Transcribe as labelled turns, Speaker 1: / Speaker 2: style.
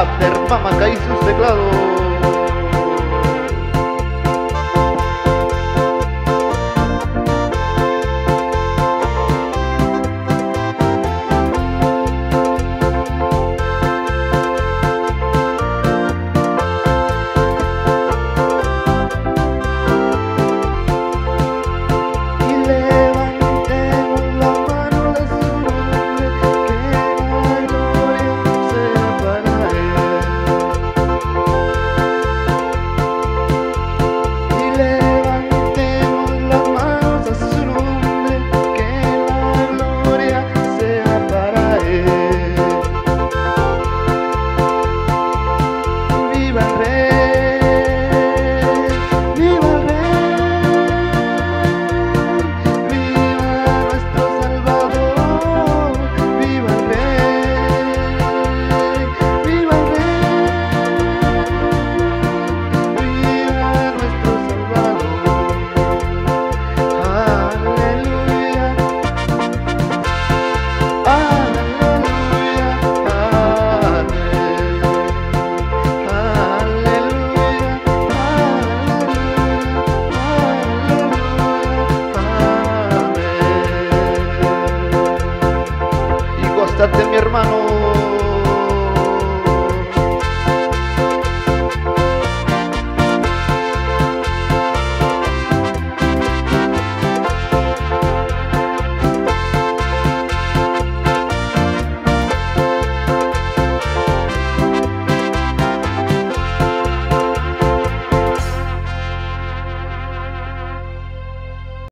Speaker 1: Abner Mamaca y sus teclados.